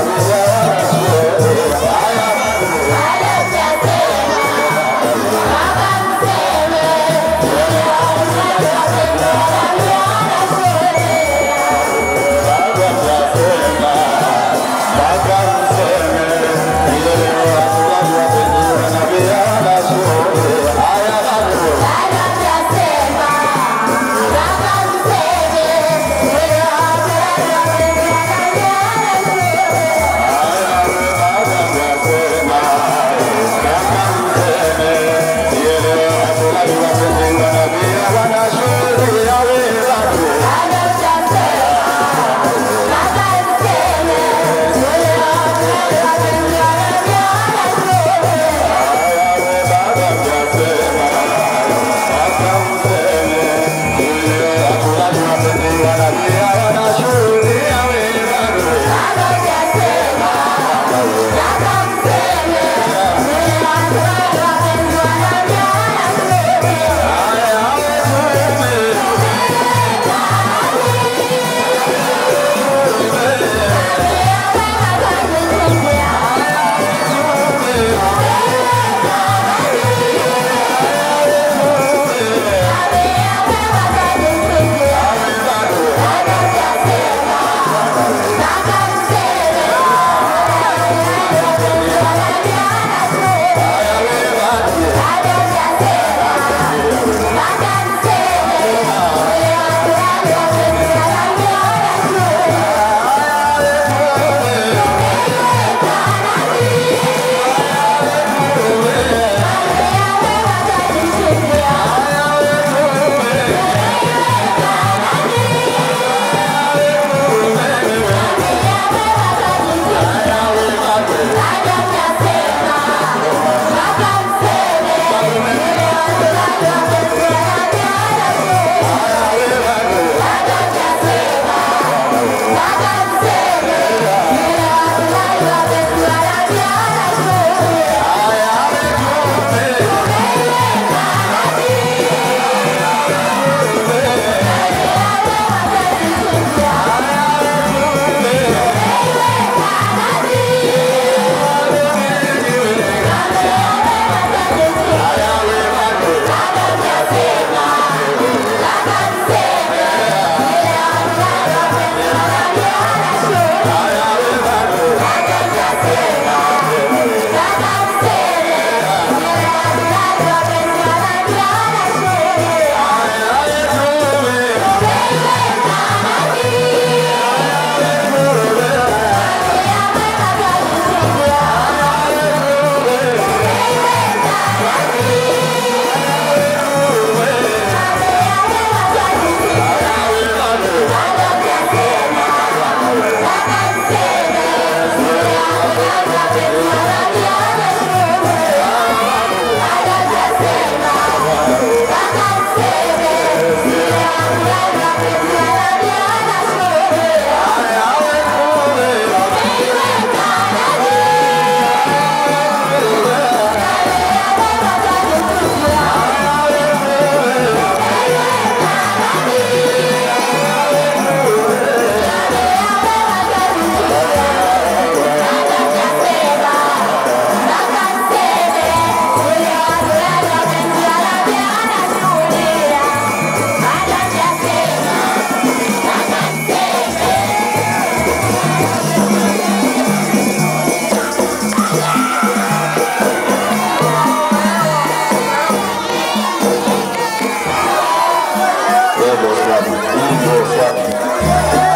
Obrigado. elbow slapping, elbow slapping.